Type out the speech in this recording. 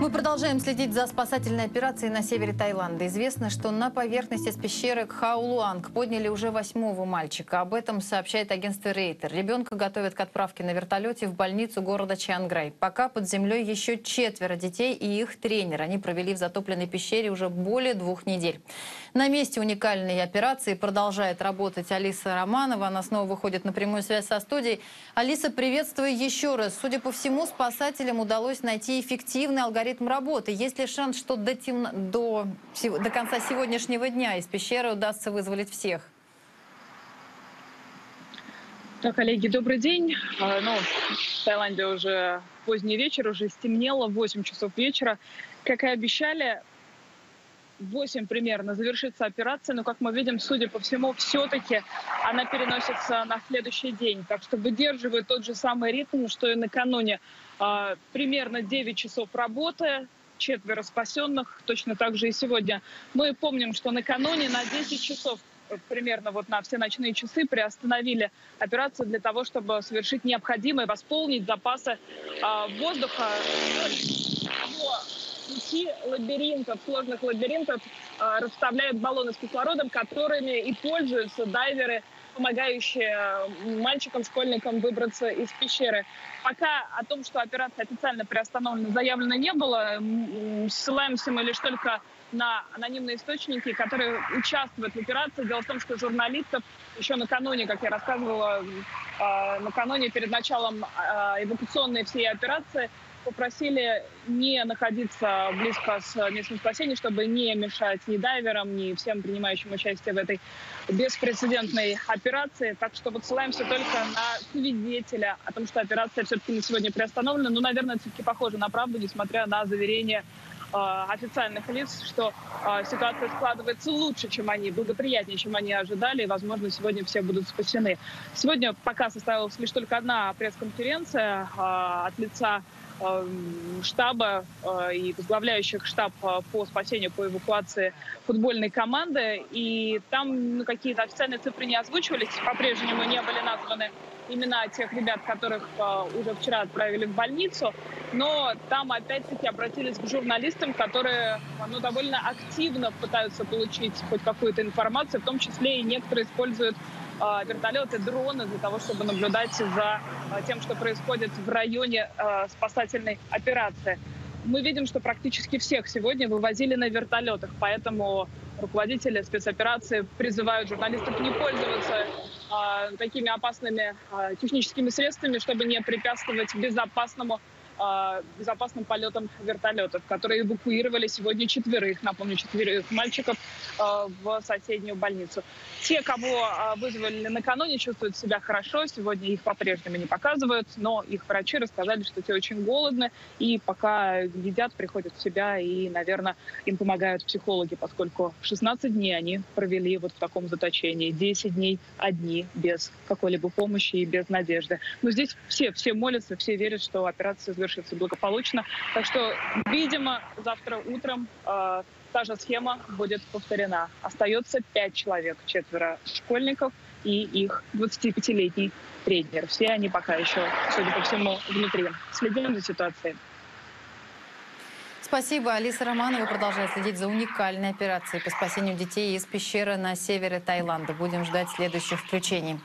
Мы продолжаем следить за спасательной операцией на севере Таиланда. Известно, что на поверхности с пещеры Кхаулуанг подняли уже восьмого мальчика. Об этом сообщает агентство Рейтер. Ребенка готовят к отправке на вертолете в больницу города Чанграй. Пока под землей еще четверо детей и их тренер. Они провели в затопленной пещере уже более двух недель. На месте уникальной операции продолжает работать Алиса Романова. Она снова выходит на прямую связь со студией. Алиса, приветствую еще раз. Судя по всему, спасателям удалось найти эффективный алгоритм работы. Есть ли шанс, что до, темно... до... до конца сегодняшнего дня из пещеры удастся вызволить всех? Так, коллеги, добрый день. А, Ну, в Таиланде уже поздний вечер, уже стемнело, 8 часов вечера. Как и обещали, 8 примерно завершится операция, но, как мы видим, судя по всему, все-таки она переносится на следующий день. Так что выдерживает тот же самый ритм, что и накануне. А, Примерно 9 часов работы, четверо спасенных, точно так же и сегодня. Мы помним, что накануне на 10 часов э, примерно вот на все ночные часы приостановили операцию для того, чтобы совершить необходимое, восполнить запасы а, воздуха по пути лабиринтов, сложных лабиринтов а, расставляют баллоны с кислородом, которыми и пользуются дайверы, помогающие а, мальчикам, школьникам выбраться из пещеры. Пока о том, что операция официально приостановлена, заявлено не было. Ссылаемся мы лишь только на анонимные источники, которые участвуют в операции. Дело в том, что журналистов еще накануне, как я рассказывала, э, накануне перед началом э, эвакуационной всей операции попросили не находиться близко с местным спасением, чтобы не мешать ни дайверам, ни всем принимающим участие в этой беспрецедентной операции. Так что вот ссылаемся только на свидетеля о том, что операция все-таки на сегодня приостановлена. Ну, наверное, это все-таки похоже на правду, несмотря на заверение э, официальных лиц, что э, ситуация складывается лучше, чем они, благоприятнее, чем они ожидали, и, возможно, сегодня все будут спасены. Сегодня пока состоялась лишь только одна пресс-конференция э, от лица штаба э, и возглавляющих штаб э, по спасению, по эвакуации футбольной команды. И там ну, какие-то официальные цифры не озвучивались, по-прежнему не были названы имена тех ребят, которых э, уже вчера отправили в больницу. Но там опять-таки обратились к журналистам, которые ну, довольно активно пытаются получить хоть какую-то информацию, в том числе и некоторые используют вертолеты, дроны для того, чтобы наблюдать за э, тем, что происходит в районе э, спасательной операции. Мы видим, что практически всех сегодня вывозили на вертолетах, поэтому руководители спецоперации призывают журналистов не пользоваться э, такими опасными э, техническими средствами, чтобы не препятствовать безопасному э, безопасным полетам вертолетов, которые эвакуировали сегодня четверых, напомню, четверых мальчиков э, в соседнюю больницу. Те, кого э, вызвали накануне, чувствуют себя хорошо. Сегодня их по-прежнему не показывают, но их врачи рассказали, что те очень голодны и пока едят, приходят в себя и, наверное, им помогают психологи, поскольку 16 дней они провели вот в таком заточении, 10 дней одни, без какой-либо помощи и без надежды. Но здесь все, все молятся, все верят, что операция завершится благополучно. Так что, видимо, завтра утром э, та же схема будет повторена. Остается пять человек, четверо школьников и их 25-летний тренер. Все они пока еще, судя по всему, внутри. Следим за ситуацией. Спасибо. Алиса Романова продолжает следить за уникальной операцией по спасению детей из пещеры на севере Таиланда. Будем ждать следующих включений.